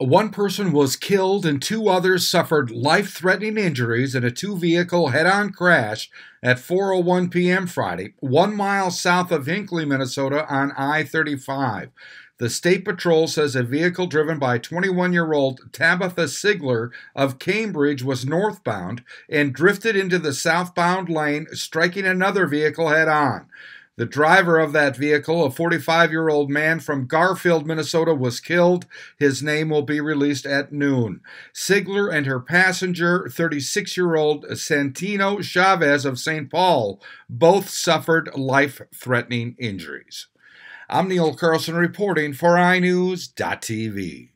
One person was killed and two others suffered life threatening injuries in a two vehicle head on crash at 4:01 p.m. Friday, 1 mile south of Hinckley, Minnesota on I-35. The State Patrol says a vehicle driven by 21 year old Tabitha Sigler of Cambridge was northbound and drifted into the southbound lane, striking another vehicle head on. The driver of that vehicle, a 45 year old man from Garfield, Minnesota, was killed. His name will be released at noon. Sigler and her passenger, 36 year old Santino Chavez of St. Paul, both suffered life threatening injuries. I'm Neil Carlson reporting for iNewZ.TV.